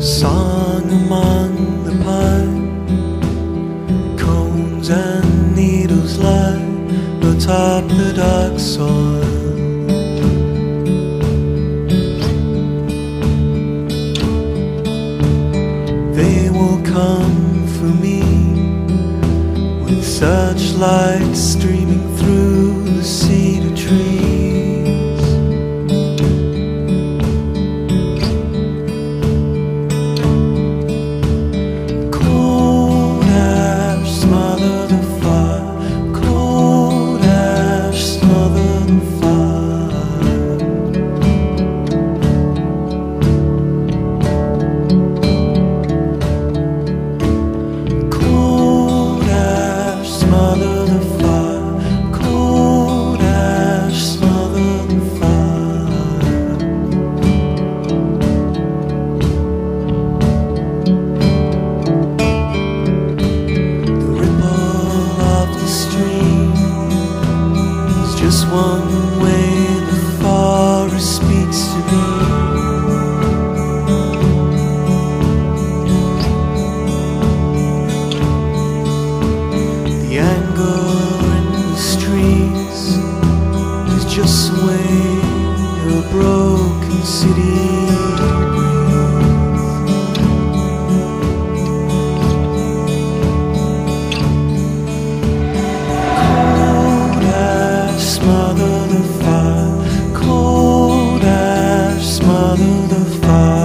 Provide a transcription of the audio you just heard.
Song among the pine Cones and needles lie Atop the dark soil. They will come for me With searchlights streaming way the forest speaks to me. The anger in the streets is just the way a broken city follow the fire.